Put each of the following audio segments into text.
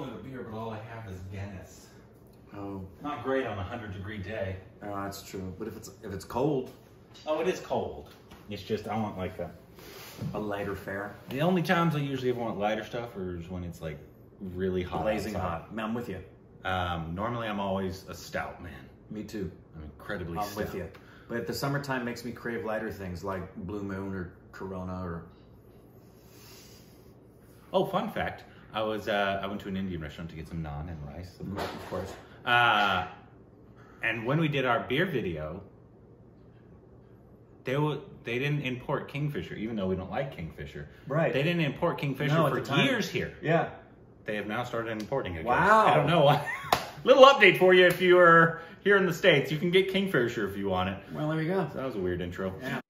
wanted a beer, but all I have is Guinness. Oh, Not great on a hundred degree day. oh, that's true. But if it's if it's cold, Oh, it is cold. It's just I want like a. a lighter fare, The only times I usually ever want lighter stuff is when it's like really hot. blazing hot. Man, I'm with you. Um, normally I'm always a stout man. Me too. I'm incredibly I'm stout. with you. But the summertime makes me crave lighter things like Blue Moon or Corona or. Oh, fun fact. I was uh, I went to an Indian restaurant to get some naan and rice. Of course. Uh, and when we did our beer video, they w- they didn't import Kingfisher, even though we don't like Kingfisher. Right. They didn't import Kingfisher No, for years here. Yeah. They have now started importing it. Wow. I don't know why. Little update for you if you are here in the States. You can get Kingfisher if you want it. Well, there we go. So that was a weird intro. Yeah.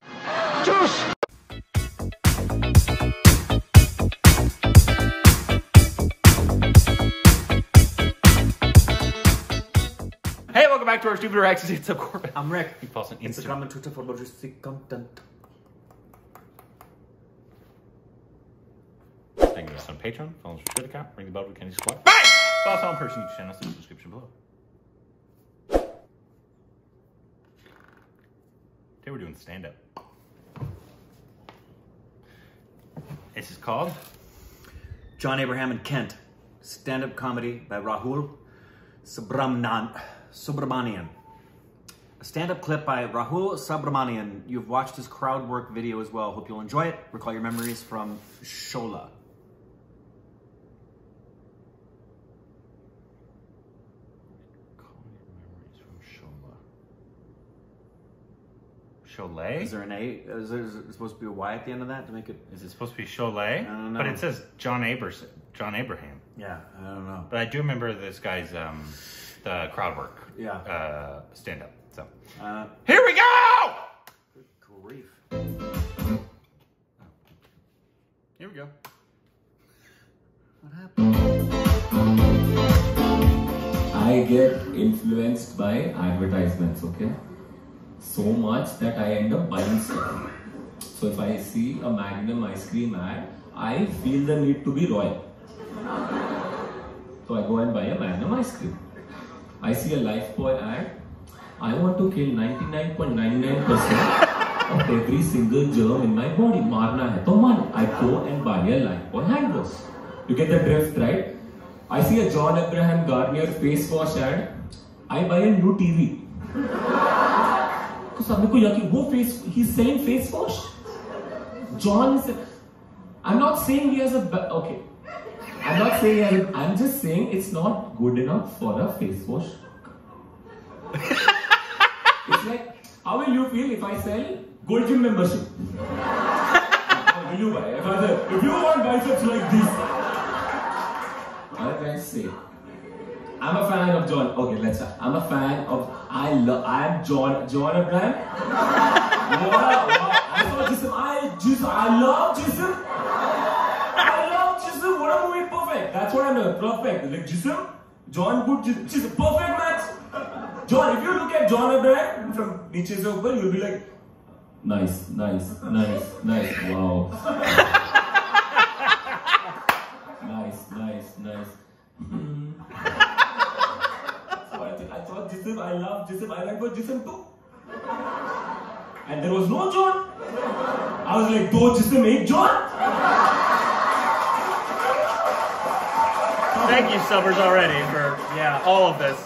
Hey, welcome back to our Stupid Reactions. It's up, Korbin. I'm Rick. You follow us on Instagram. Instagram and Twitter for logistic content. Thank you us on Patreon. Follow us on Twitter account. Ring the bell with Kenny Squad. Bye! Follow us on person. YouTube channel. See the description below. Today we're doing stand up. This is called John Abraham and Kent. Stand-up comedy by Rahul Subramanian. Subramanian. A stand-up clip by Rahul Subramanian. You've watched his crowd work video as well. Hope you'll enjoy it. Recall your memories from Shola. Cholet. Is there an A? Is there, is there supposed to be a Y at the end of that to make it? Is it supposed to be Cholet? I don't But it says John Abers, John Abraham. Yeah, I don't know. But I do remember this guy's um, the crowd work. Yeah. Uh, stand up. So Uh, here we go. good grief. Here we go. What happened? I get influenced by advertisements, okay? So much that I end up buying stuff. So if I see a Magnum ice cream ad, I feel the need to be royal. So I go and buy a Magnum ice cream. I see a Lifebuoy ad, I want to kill 99.99% of every single germ in my body. Marna hai to. I go and buy a Lifebuoy hand wash. You get the drift, right? I see a John Abraham Garnier face wash ad, I buy a new TV. Because I'm यकीन वो he's ही face face John, I'm not saying he has a okay. I'm not saying I'm just saying it's not good enough for a face wash. it's like how will you feel if I sell gold gym membership? Will you buy? If, I if you want biceps like this, what am I say? I'm a fan of John. Okay, let's start. I'm a fan of. I love. I'm John. John Abraham. I saw Jism. I just. I love Jism. What a movie. Perfect. That's what I know. Perfect. Like Jism. John Good. Jism. Perfect match. John. If you look at John Abraham from se upar, you'll be like. Nice, nice, nice, nice. Wow. nice, nice, nice. Hmm. So I, I thought Jism, I love Jism, I went for Jism too. And there was no John. I was like, do Jism make John? thank you, stubbers, already for yeah all of this.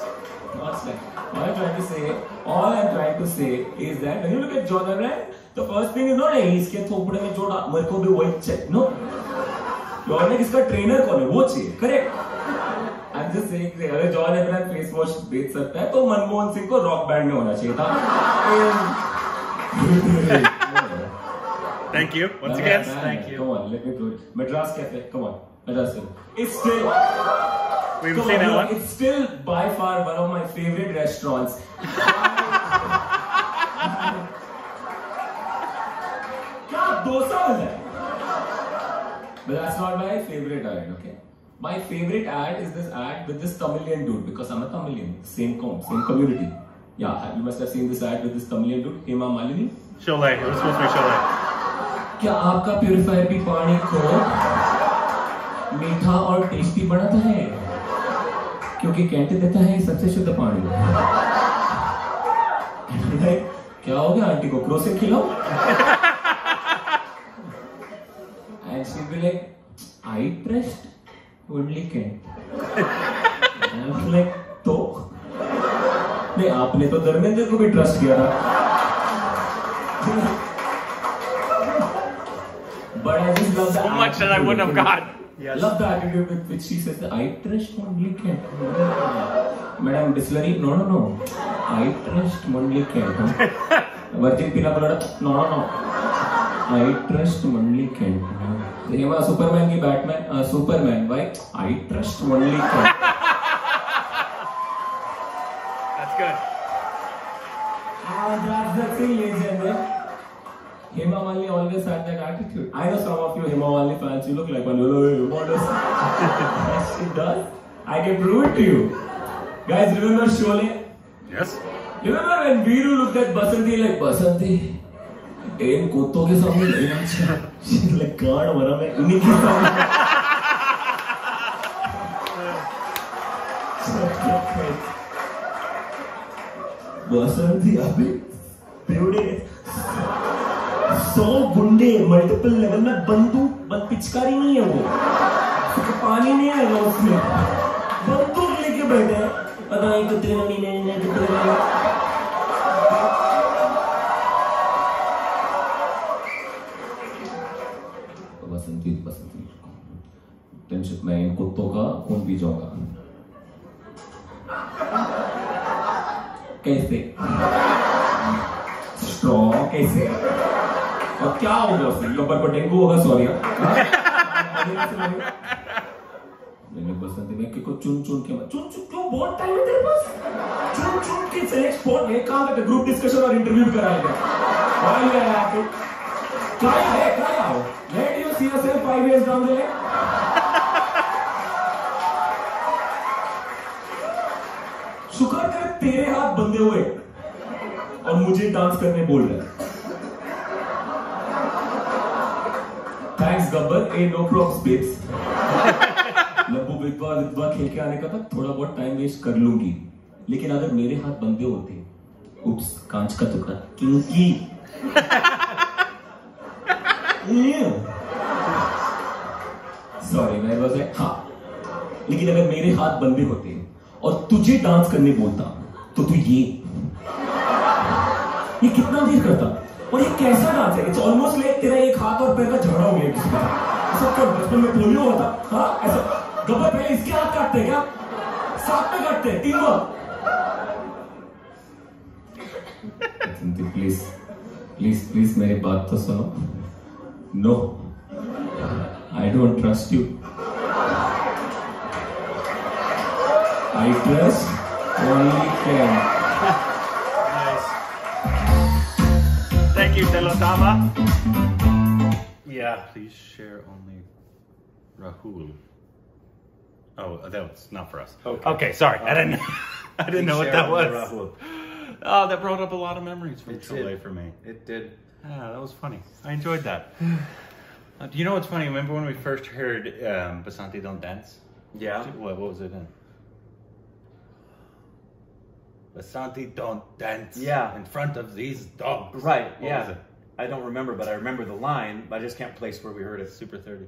What I'm trying to say, all I'm trying to say is that when you look at John Abraham, the first thing is not hey, इसके थोपड़े में जोड़ा मेरे को भी वही चाहिए no John एक इसका trainer, कौन है watch it. Correct. I'm just saying अगर जॉन एब्राहम फेस वॉश बेच सकता है तो मनमोहन सिंह को रॉक बैंड में होना Thank you once again. Thank you. Come on, let me do it. Madras Cafe, come on. Madras Cafe. It's still, We haven't come seen on, that look, one. it's still by far one of my favorite restaurants. क्या डोसा मिल है? But that's not my favorite ad, okay? My favorite ad is this ad with this Tamilian dude because I'm a Tamilian. Same com, same community. Yeah, you must have seen this ad with this Tamilian dude, Hema Malini. Cholet. It was supposed to be Cholet. क्या आपका purifier भी पानी को मीठा और tasty बनता तो है क्योंकि कहते देता है सबसे शुद्ध पानी। क्या हो गया आंटी को क्रोसे खिलाओ? I trust only can like तो? नहीं आपने तो धर्मेंद्र को भी ट्रस्ट किया था. But I love the attitude with which she says I trust only Madam Distillery, no, no, no. I trust only Virgin Pina Colada, no, no, no. I trust. ये हमारा सुपरमैन की बैटमैन सुपरमैन भाई I trust only That's good. Ah, that's the thing, gentlemen. Hema Malini always had that attitude. I know some of you Hema Malini fans, you look like one. yes, she does. I can prove it to you. Guys, remember Sholay? Yes. Remember when Viru looked at Basanti like, Basanti, इन कुत्तों के सामने नहीं अच्छा like, गाड़ मरा मैं इन्हीं के सामने बसंती अभी बेवड़े सौ गुंडे मल्टीपल लेवल में बंदूक बंद पिचकारी नहीं है वो। क्योंकि पानी नहीं आएगा उसमें। बंदूक लेके बैठे हैं। पता नहीं कितने महीने ने कितने महीने बसंती बसंती। टेंशन मैं इन कुत्तों का खून पी जाऊँगा। कैसे? स्ट्रॉ कैसे? और क्या होगा उसमें? गब्बर को डेंगू होगा सॉरी मैंने बसंती में कि को चुन चुन के चुन चुन क्यों? बहुत टाइम है तेरे पास। चुन चुन के सेलेक्ट स्पॉट ये कहाँ पे ग्रुप डिस्कशन और इंटरव्यू कराएगा? ये है आपको ट्राई है? ट्राई आओ do you see yourself 5 years down the line शुक्र कर तेरे हाथ बंधे हुए और मुझे डांस करने बोल रहे thanks Gabbar a no probs babes Labbu विधवा विधवा खेल के आने का था, थोड़ा बहुत टाइम वेस्ट कर लूँगी। लेकिन अगर मेरे हाथ बंदे होते, उप्स, कांच का टुकड़ा, क्योंकि? सॉरी मैं बस हाँ। लेकिन अगर मेरे हाथ बंधे होते और तुझे डांस करने बोलता तो तू ये। ये कितना देर करता? और ये कैसा डांस है? इट्स ऑलमोस्ट लाइक तेरा एक हाथ और पैर का झगड़ा हो गया किसी का। क्या बचपन में पोलियो था हाँ ऐसा गब्बर, पहले इसके हाथ काटते हैं क्या? साथ में काटते तीन बार। प्लीज़ प्लीज़ प्लीज़ मेरी बात तो सुनो। No I don't trust you I trust only can. You, Telotama. Yeah, please share only Rahul. Oh, that was not for us. Okay. Okay, sorry. I didn't. I didn't know what that was. Rahul. Oh, that brought up a lot of memories from It Chile did. for me. It did. Yeah, that was funny. I enjoyed that. Uh, do you know what's funny? Remember when we first heard um, Basanti Don't Dance? Yeah. What, what was it in? Basanti Don't Dance Yeah. in front of these dogs. Right. What yeah. was it? I don't remember, but I remember the line. But I just can't place where we heard it. Super 30.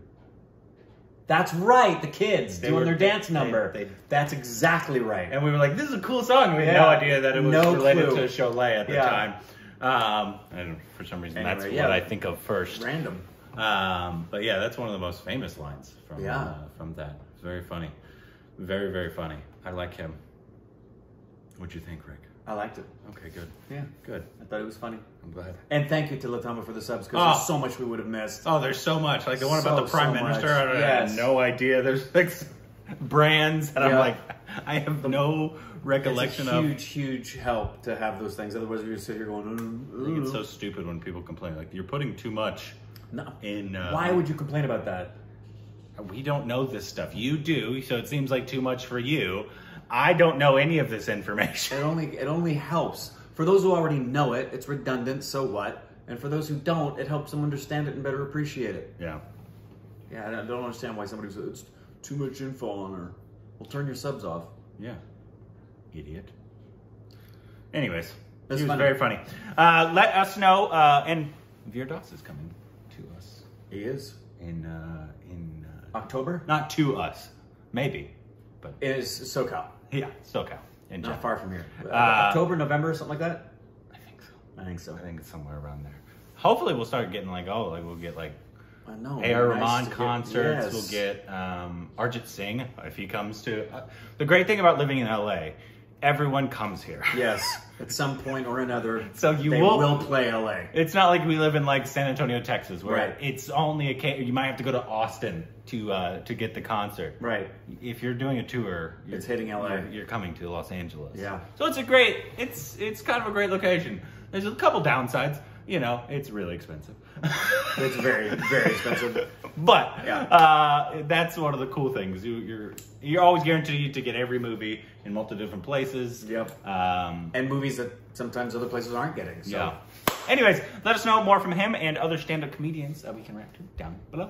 That's right. The kids They doing were- their dance number. they- That's exactly right. And we were like, this is a cool song. We had Yeah. no idea that it was No related clue. to Cholet at the Yeah. time. Um, I don't, for some reason, that's yeah. what I think of first. Random. Um, but yeah, that's one of the most famous lines from Yeah. uh, from that. It's very funny, very very funny. I like him. What'd you think, Rick? I liked it. Okay, good, Yeah. good. I thought it was funny. I'm glad. And thank you to Latama for the subs because Oh. there's so much we would have missed. Oh, there's so much. Like the one about the prime so minister. much. I, Yes. had no idea. There's like brands, and I'm like, I have no recollection it's a of. huge, huge help to have those things. Otherwise, we just sit here going, I think it's so stupid when people complain. Like you're putting too much no. in. Uh, Why would you complain about that? we don't know this stuff? You do, so it seems like too much for you. I don't know any of this information. It only it only helps. For those who already know it, it's redundant, so what? And for those who don't, it helps them understand it and better appreciate it. Yeah. Yeah, I don't understand why somebody says it's too much info on her. Well, turn your subs off. Yeah. Idiot. Anyways, he was funny. very funny. Uh, let us know. Uh, and Veer Das is coming to us He is. in uh, in uh, October not to us, maybe, but is SoCal. Yeah, SoCal in Not general. far from here. Uh, October, November, something like that. I think so. I think so. I think it's somewhere around there. Hopefully, we'll start getting like oh, like we'll get like I know. A.R. nice Rahman to get- concerts. yes. We'll get um, Arijit Singh if he comes to. Uh, the great thing about living in LA, everyone comes here. Yes, at some point or another. So you will- will play LA. It's not like we live in like San Antonio, Texas, where Right. it's only a you might have to go to Austin to uh, to get the concert. Right. If you're doing a tour, you're, It's hitting LA. You're, you're coming to Los Angeles. Yeah. So it's a great. It's it's kind of a great location. There's a couple downsides. You know, it's really expensive. It's very, very expensive. But Yeah. uh, that's one of the cool things. You, you're you're always guaranteed to get every movie in multiple different places. Yep. Um, And movies that sometimes other places aren't getting. So. yeah. Anyways, let us know more from him and other stand-up comedians that we can react to down below.